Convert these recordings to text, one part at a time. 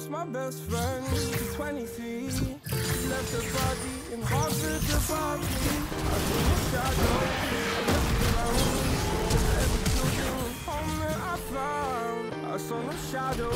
lost my best friend to 23. She left her body in Harvard above me. I was in the shadow, I looked around. Every children home that I found. I saw no shadow,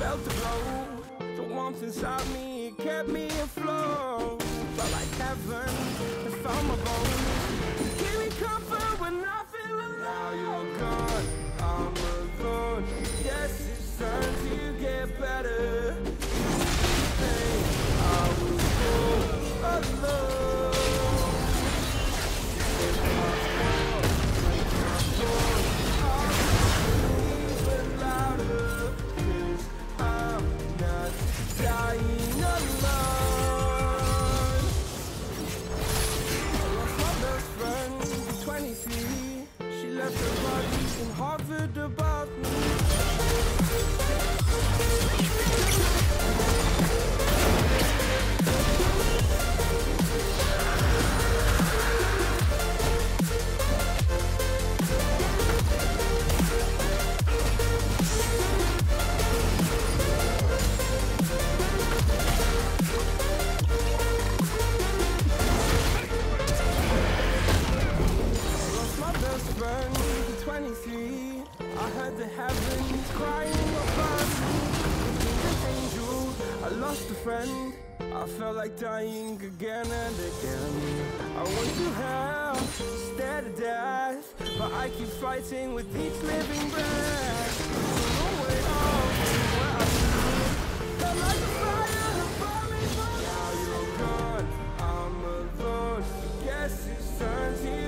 felt the blow. The warmth inside me kept me afloat. Felt like heaven, it found my bones. Gave me comfort when I feel alone. Now you're gone, I'm alone. Yes, She left her body in Harvard above dying again and again. I want to instead of death, but I keep fighting with each living breath. I like a fire Now you're gone, I'm alone. Guess it's time to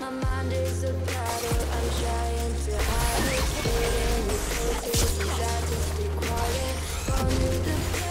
My mind is a battle. I'm trying to hide it. Hidden in places and try to stay quiet. The